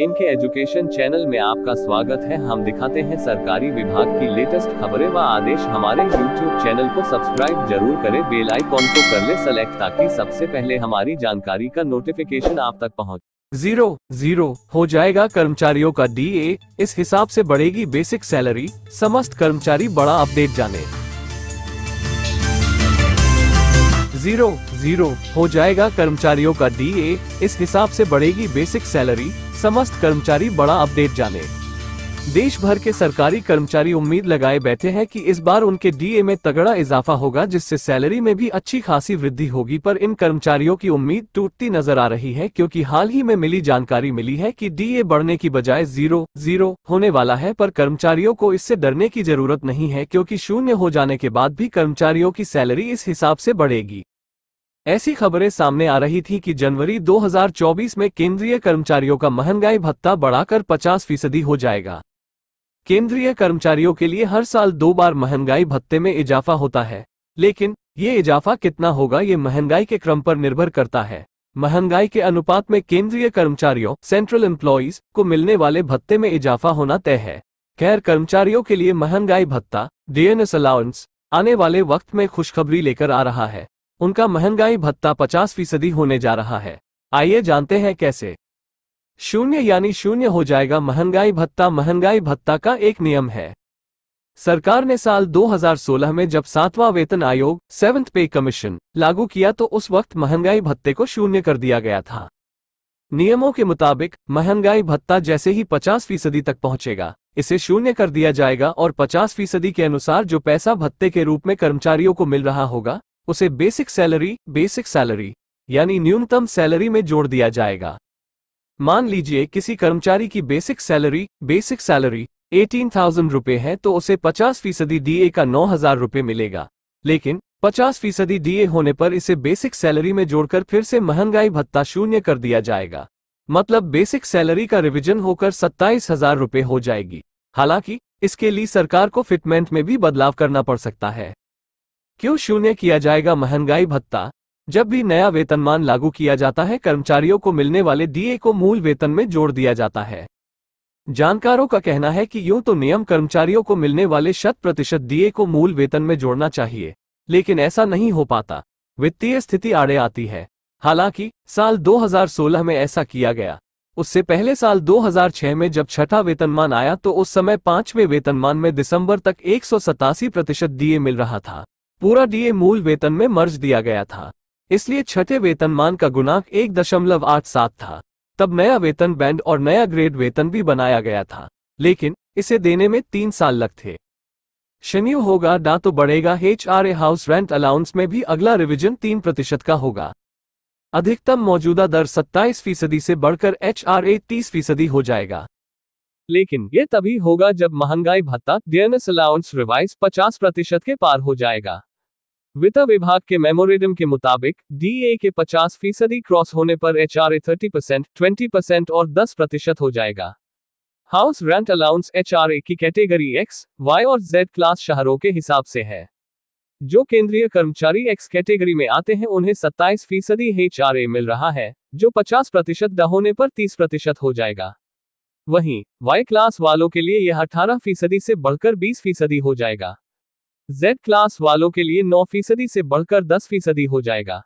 इनके education channel में आपका स्वागत है। हम दिखाते हैं सरकारी विभाग की लेटेस्ट खबरें व आदेश। हमारे यूट्यूब चैनल को सब्सक्राइब ज़रूर करें। बेल आइकॉन को कर ले सेलेक्ट ताकि सबसे पहले हमारी जानकारी का नोटिफिकेशन आप तक पहुँच ज़ीरो ज़ीरो हो जाएगा। कर्मचारियों का डीए इस हिसाब से बढ़ेगी बेसिक सैलरी समस्त कर्मचारी बड़ा अपडेट जाने। ज़ीरो ज़ीरो हो जाएगा। कर्मचारियों का डीए इस हिसाब से बढ़ेगी बेसिक सैलरी समस्त कर्मचारी बड़ा अपडेट जाने। देश भर के सरकारी कर्मचारी उम्मीद लगाए बैठे हैं कि इस बार उनके डीए में तगड़ा इजाफा होगा, जिससे सैलरी में भी अच्छी खासी वृद्धि होगी, पर इन कर्मचारियों की उम्मीद टूटती नज़र आ रही है, क्योंकि हाल ही में मिली जानकारी मिली है कि डीए बढ़ने की बजाय ज़ीरो ज़ीरो होने वाला है, पर कर्मचारियों को इससे डरने की ज़रूरत नहीं है, क्योंकि शून्य हो जाने के बाद भी कर्मचारियों की सैलरी इस हिसाब से बढ़ेगी। ऐसी खबरें सामने आ रही थी कि जनवरी 2024 में केंद्रीय कर्मचारियों का महँगाई भत्ता बढ़ाकर 50 फ़ीसदी हो जाएगा। केंद्रीय कर्मचारियों के लिए हर साल दो बार महँगाई भत्ते में इजाफा होता है। लेकिन, ये इजाफा कितना होगा ये महँगाई के क्रम पर निर्भर करता है। महँगाई के अनुपात में केंद्रीय कर्मचारियों सेंट्रल एम्प्लॉयज़ को मिलने वाले भत्ते में इजाफा होना तय है। खैर कर्मचारियों के लिए महँगाई भत्ता डीएनएस अलाउंस आने वाले वक्त में खुशखबरी लेकर आ रहा है। उनका महँगाई भत्ता पचास फ़ीसदी होने जा रहा है। आइए जानते हैं कैसे। शून्य यानी शून्य हो जाएगा महँगाई भत्ता। महँगाई भत्ता का एक नियम है। सरकार ने साल 2016 में जब सातवां वेतन आयोग सेवंथ पे कमीशन लागू किया तो उस वक्त महँगाई भत्ते को शून्य कर दिया गया था। नियमों के मुताबिक, महँगाई भत्ता जैसे ही 50 फ़ीसदी तक पहुंचेगा, इसे शून्य कर दिया जाएगा और 50 फ़ीसदी के अनुसार जो पैसा भत्ते के रूप में कर्मचारियों को मिल रहा होगा उसे बेसिक सैलरी बेसिक सैलरी, यानी न्यूनतम सैलरी में जोड़ दिया जाएगा। मान लीजिए किसी कर्मचारी की basic salary basic salary eighteen thousand रुपए है तो उसे पचास फ़ीसदी डीए का नौ हज़ार रुपये मिलेगा। लेकिन पचास फ़ीसदी डीए होने पर इसे बेसिक सैलरी में जोड़कर फिर से महँगाई भत्ता शून्य कर दिया जाएगा। मतलब बेसिक सैलरी का रिवीजन होकर सत्ताईस हज़ार रुपये हो जाएगी। हालाँकि इसके लिए सरकार को फिटमेंट में भी बदलाव करना पड़ सकता है। क्यों शून्य किया जाएगा महँगाई भत्ता? जब भी नया वेतनमान लागू किया जाता है, कर्मचारियों को मिलने वाले डीए को मूल वेतन में जोड़ दिया जाता है। जानकारों का कहना है कि यूँ तो नियम कर्मचारियों को मिलने वाले शत प्रतिशत डीए को मूल वेतन में जोड़ना चाहिए, लेकिन ऐसा नहीं हो पाता। वित्तीय स्थिति आड़े आती है। हालाँकि, साल 2016 में ऐसा किया गया। उससे पहले साल 2006 में जब छठा वेतनमान आया तो उस समय पाँचवें वेतनमान में दिसंबर तक एक सौ सतासी प्रतिशत डीए मिल रहा था। पूरा डीए मूल वेतन में मर्ज दिया गया था। इसलिए छठे वेतनमान का गुणांक एक दशमलव आठ सात था। तब नया वेतन बैंड और नया ग्रेड वेतन भी बनाया गया था। लेकिन, इसे देने में तीन साल लग थे। शनि होगा, ना तो बढ़ेगा H R A house rent allowance में भी अगला रिवीजन तीन प्रतिशत का होगा। अधिकतम मौजूदा दर सत्ताईस फ़ीसदी से बढ़कर एच आर ए तीस फ़ीसदी हो जाएगा। लेकिन, ये तभी होगा जब महँगाई भत्ता, डीएनएस अलाउंस रिवाइज पचास प्रतिशत के पार हो जाएगा। वित्त विभाग के मेमोरेंडम के मुताबिक डीए के 50 फ़ीसदी क्रॉस होने पर H R A thirty percent twenty percent और 10 प्रतिशत हो जाएगा। House rent allowance H R A की कैटेगरी एक्स वाई और जेड क्लास शहरों के हिसाब से है। जो केंद्रीय कर्मचारी एक्स कैटेगरी में आते हैं, उन्हें 27 फ़ीसदी एच आर ए मिल रहा है, जो 50 प्रतिशत ड होने पर 30 प्रतिशत हो जाएगा। वहीं वाई क्लास वालों के लिए यह 18 फ़ीसदी से बढ़कर 20 फ़ीसदी हो जाएगा। जेड क्लास वालों के लिए नौ फ़ीसदी से बढ़कर 10 फ़ीसदी हो जाएगा।